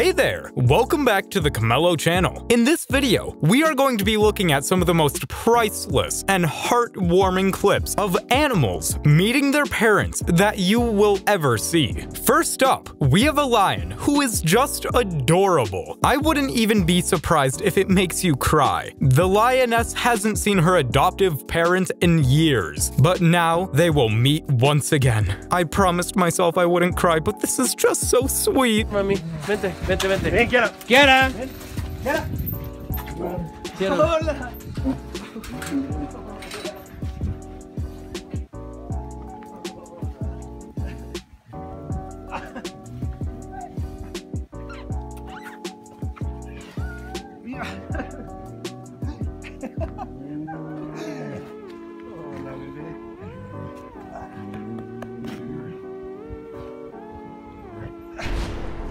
Hey there! Welcome back to the Chamello channel. In this video, we are going to be looking at some of the most priceless and heartwarming clips of animals meeting their parents that you will ever see. First up, we have a lion who is just adorable. I wouldn't even be surprised if it makes you cry. The lioness hasn't seen her adoptive parents in years, but now they will meet once again. I promised myself I wouldn't cry, but this is just so sweet. Mami, vente, vente, vente. Ven, get up. Get up. Get up. Get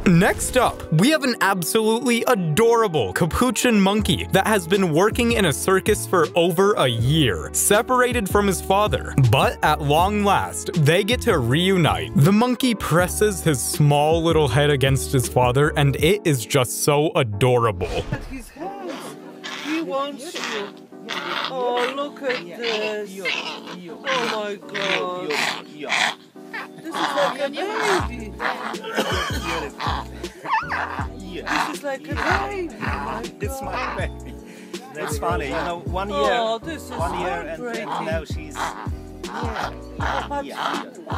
Next up, we have an absolutely adorable capuchin monkey that has been working in a circus for over a year, separated from his father. But at long last, they get to reunite. The monkey presses his small little head against his father, and it is just so adorable. His. He wants you. Oh, look at this. Oh my god. This is like a ah, baby. This is like a baby. It's my baby. It's funny, you know, one year, Oh, one year, and, and now she's. But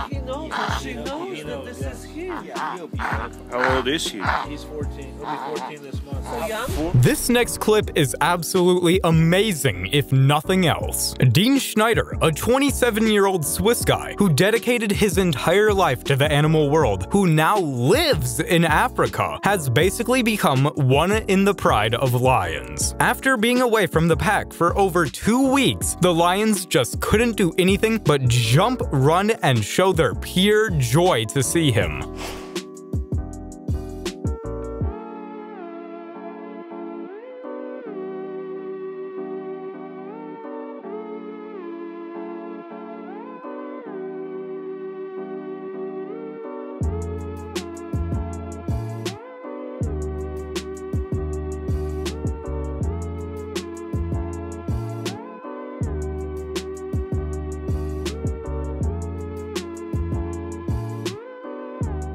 he knows she knows that this is him. Yeah, he'll be right. How old is she? He's 14. He'll be 14 this month. So young. This next clip is absolutely amazing, if nothing else. Dean Schneider, a 27 year old Swiss guy who dedicated his entire life to the animal world, who now lives in Africa, has basically become one in the pride of lions. After being away from the pack for over two weeks, the lions just couldn't do anything but jump, run, and show their pure joy to see him.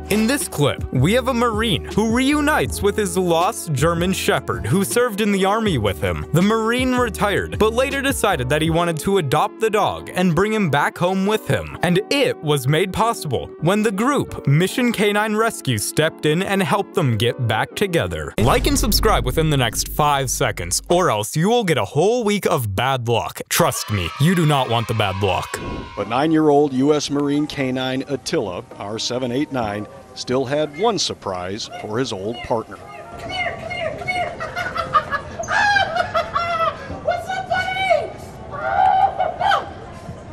In this clip, we have a Marine who reunites with his lost German Shepherd who served in the army with him. The Marine retired, but later decided that he wanted to adopt the dog and bring him back home with him. And it was made possible when the group, Mission Canine Rescue, stepped in and helped them get back together. Like and subscribe within the next 5 seconds, or else you will get a whole week of bad luck. Trust me, you do not want the bad luck. But nine year old U.S. Marine canine Attila, R789, still had one surprise for his old partner. Come here, come here, come here. What's up, buddy?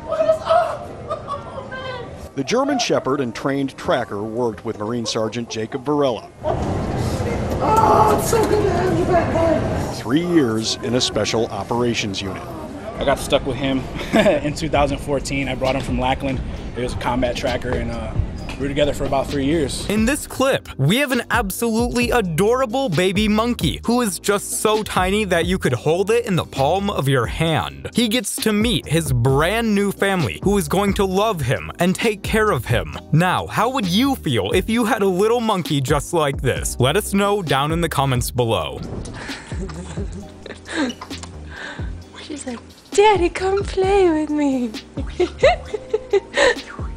What is up? Oh. The German Shepherd and trained tracker worked with Marine Sergeant Jacob Varela. Oh, it's so good to have you back, boy. Three years in a special operations unit. I got stuck with him in 2014. I brought him from Lackland. He was a combat tracker, and uh, we were together for about three years. In this clip, we have an absolutely adorable baby monkey who is just so tiny that you could hold it in the palm of your hand. He gets to meet his brand new family who is going to love him and take care of him. Now, how would you feel if you had a little monkey just like this? Let us know down in the comments below. She's like, Daddy, come play with me.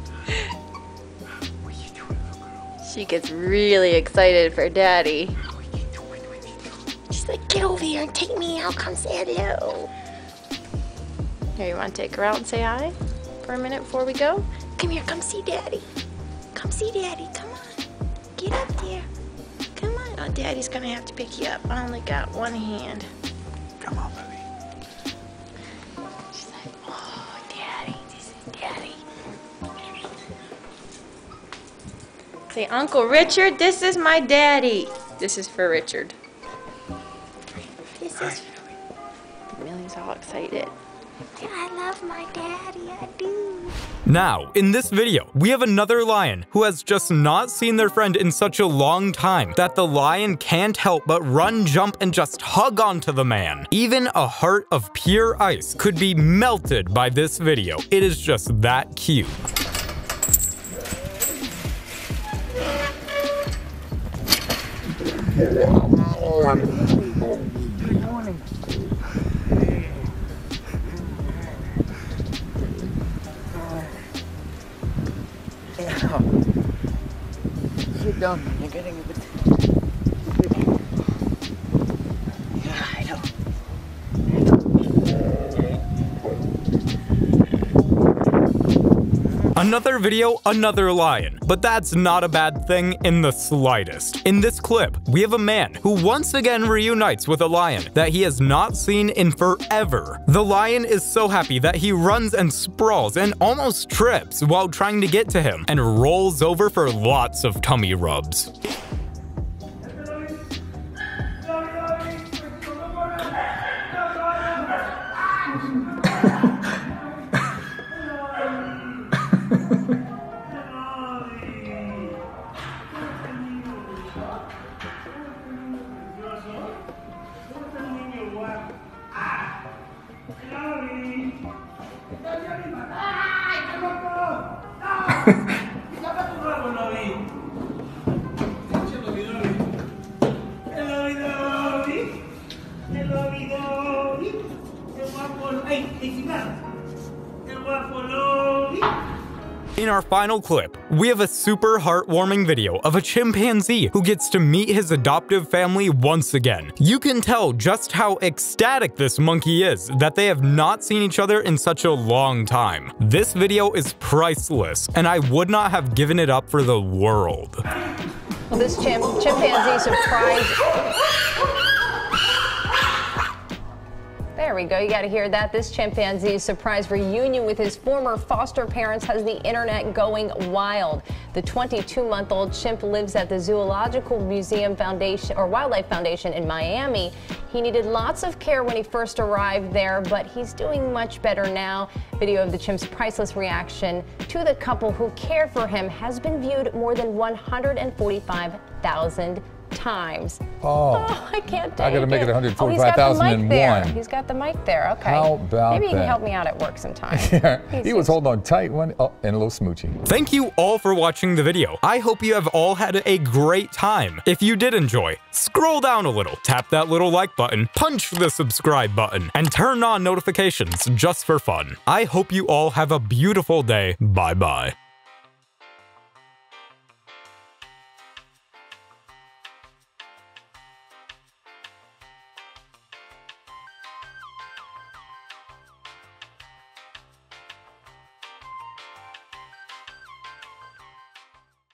she gets really excited for Daddy. She's like, get over here and take me out. Come say hello. Here, you want to take her out and say hi for a minute before we go? Come here, come see Daddy. Come see Daddy. Come on. Get up there. Come on. Oh, Daddy's going to have to pick you up. I only got one hand. Come on, Say, Uncle Richard, this is my daddy. This is for Richard. This is. Millie's all excited. I love my daddy, I do. Now, in this video, we have another lion who has just not seen their friend in such a long time that the lion can't help but run, jump, and just hug onto the man. Even a heart of pure ice could be melted by this video. It is just that cute. Sit oh, down. You're getting a bit. Yeah, I know. Another video, another lion. But that's not a bad thing in the slightest. In this clip, we have a man who once again reunites with a lion that he has not seen in forever. The lion is so happy that he runs and sprawls and almost trips while trying to get to him and rolls over for lots of tummy rubs. In our final clip, we have a super heartwarming video of a chimpanzee who gets to meet his adoptive family once again. You can tell just how ecstatic this monkey is that they have not seen each other in such a long time. This video is priceless, and I would not have given it up for the world. Well, this chim- chimpanzee surprised. There we go. You got to hear that. This chimpanzee's surprise reunion with his former foster parents has the internet going wild. The 22 month old chimp lives at the Zoological Museum Foundation or Wildlife Foundation in Miami. He needed lots of care when he first arrived there, but he's doing much better now. Video of the chimp's priceless reaction to the couple who cared for him has been viewed more than 145,000 times. Oh. oh. I can't take I gotta make it Oh, he's got the 145,000 mic there. one. He's got the mic there. Okay. How about Maybe you can that? help me out at work sometime. Yeah, he was holding on tight one oh, and a little smoochy. Thank you all for watching the video. I hope you have all had a great time. If you did enjoy, scroll down a little, tap that little like button, punch the subscribe button, and turn on notifications just for fun. I hope you all have a beautiful day. Bye bye.